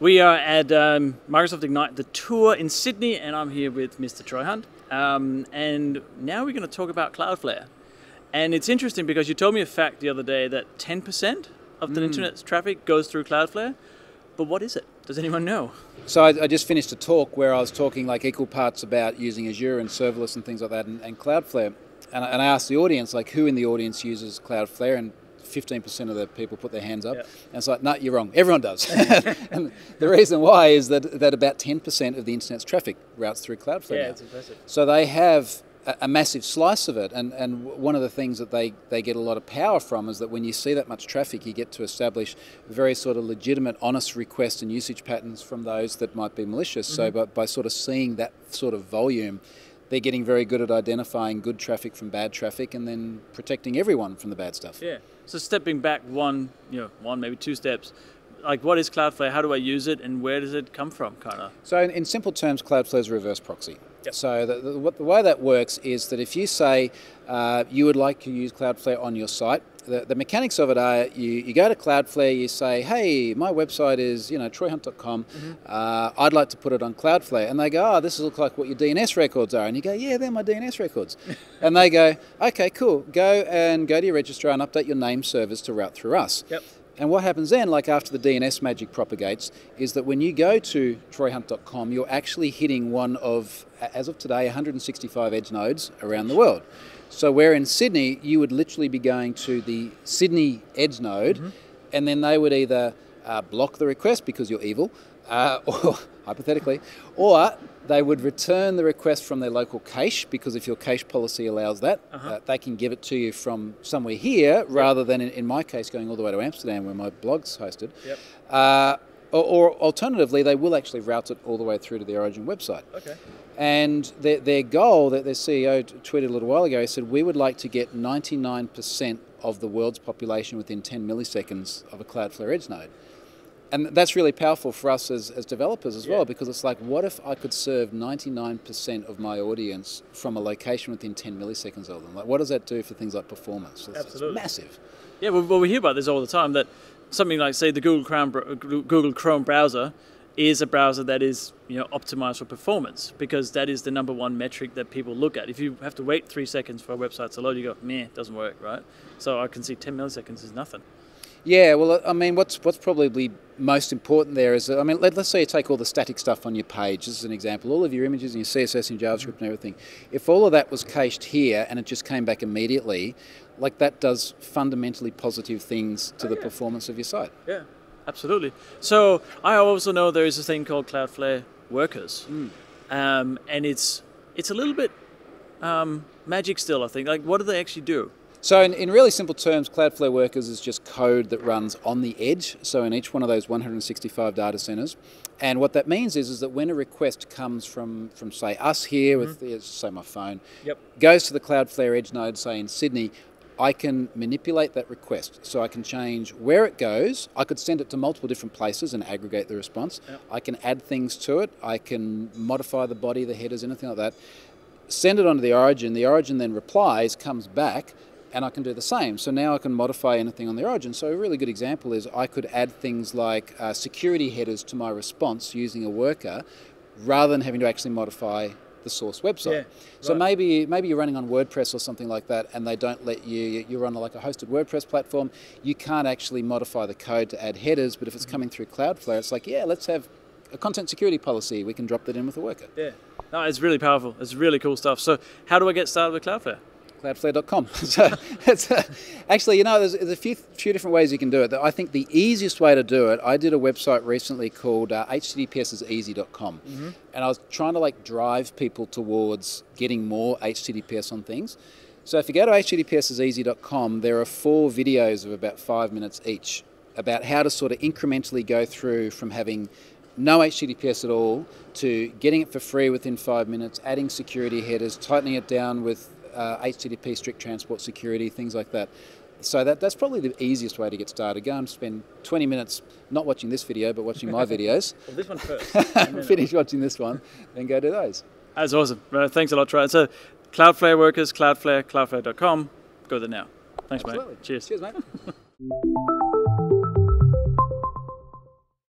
We are at um, Microsoft Ignite, the tour in Sydney, and I'm here with Mr. Troy Hunt. Um, and now we're going to talk about Cloudflare. And it's interesting because you told me a fact the other day that 10% of the mm. internet's traffic goes through Cloudflare. But what is it? Does anyone know? So I, I, just finished a talk where I was talking like equal parts about using Azure and serverless and things like that, and, and Cloudflare. And, and I asked the audience, like, who in the audience uses Cloudflare? And 15% of the people put their hands up. And it's like, no, you're wrong. Everyone does. and the reason why is that, that about 10% of the internet's traffic routes through Cloudflare. Yeah, now. it's impressive. So they have a, a, massive slice of it. And, and one of the things that they, they get a lot of power from is that when you see that much traffic, you get to establish very sort of legitimate, honest requests and usage patterns from those that might be malicious. Mm-hmm. So by, by sort of seeing that sort of volume, they're getting very good at identifying good traffic from bad traffic and then protecting everyone from the bad stuff. Yeah. So stepping back one, you know, one maybe two steps, like what is Cloudflare? How do I use it, and where does it come from, kind of? So in, in simple terms, Cloudflare is a reverse proxy. Yep. So the, the, the, way that works is that if you say uh, you would like to use Cloudflare on your site, the, the mechanics of it are you, you go to Cloudflare, you say, hey, my website is you know troyhunt.com. Mm-hmm. Uh, I'd like to put it on Cloudflare, and they go, oh, this looks like what your DNS records are, and you go, yeah, they're my DNS records, and they go, okay, cool, go and go to your registrar and update your name servers to route through us. Yep. And what happens then, like after the DNS magic propagates, is that when you go to troyhunt.com, you're actually hitting one of, as of today, 165 edge nodes around the world. So where in Sydney, you would literally be going to the Sydney edge node, mm-hmm. and then they would either uh, block the request because you're evil, uh, or hypothetically, or they would return the request from their local cache because if your cache policy allows that, uh-huh. uh, they can give it to you from somewhere here rather than, in, in, my case, going all the way to Amsterdam where my blog's hosted. Yep. Uh, or, or, alternatively, they will actually route it all the way through to the Origin website. Okay. And their, their goal that their CEO tweeted a little while ago, he said, we would like to get 99% of the world's population within 10 milliseconds of a Cloudflare Edge node and that's really powerful for us as, as developers as yeah. well because it's like what if i could serve 99% of my audience from a location within 10 milliseconds of them like what does that do for things like performance it's, Absolutely. It's massive yeah well, well we hear about this all the time that something like say the google chrome, google chrome browser is a browser that is you know optimized for performance because that is the number one metric that people look at. If you have to wait three seconds for a website to load, you go, meh, it doesn't work, right? So I can see 10 milliseconds is nothing. Yeah, well, I mean, what's what's probably most important there is, I mean, let, us say you take all the static stuff on your page. This is an example. All of your images and your CSS and JavaScript and everything. If all of that was cached here and it just came back immediately, like that does fundamentally positive things to oh, the yeah. performance of your site. Yeah, absolutely. So I also know there is a thing called Cloudflare Workers, mm. um, and it's it's a little bit um, magic still. I think. Like, what do they actually do? So in, in, really simple terms, Cloudflare Workers is just code that runs on the edge, so in each one of those 165 data centers. And what that means is, is that when a request comes from, from say, us here with, mm-hmm. say, my phone, yep. goes to the Cloudflare Edge node, say in Sydney, I can manipulate that request. So I can change where it goes. I could send it to multiple different places and aggregate the response. Yep. I can add things to it. I can modify the body, the headers, anything like that. Send it onto the origin. The origin then replies, comes back, and I can do the same. So now I can modify anything on the origin. So a really good example is I could add things like uh, security headers to my response using a worker rather than having to actually modify the source website. Yeah, so right. maybe maybe you're running on WordPress or something like that, and they don't let you. You're on like a hosted WordPress platform. You can't actually modify the code to add headers, but if it's mm-hmm. coming through Cloudflare, it's like yeah, let's have a content security policy. We can drop that in with a worker. Yeah, no, it's really powerful. It's really cool stuff. So how do I get started with Cloudflare? cloudflare.com. so it's uh, actually, you know, there's, there's, a few, few different ways you can do it. I think the easiest way to do it, I did a website recently called uh, httpsiseasy.com, mm-hmm. and I was trying to like drive people towards getting more HTTPS on things. So if you go to httpsiseasy.com, there are four videos of about five minutes each about how to sort of incrementally go through from having no HTTPS at all to getting it for free within five minutes, adding security headers, tightening it down with uh, HTTP strict transport security, things like that. So that, that's probably the easiest way to get started. Go and spend 20 minutes not watching this video, but watching my videos. well, this one first. Finish watching this one, then go do those. That's awesome. Uh, thanks a lot, Troy. So Cloudflare workers, Cloudflare, cloudflare.com. Go there now. Thanks, Absolutely. mate. Cheers. Cheers, mate.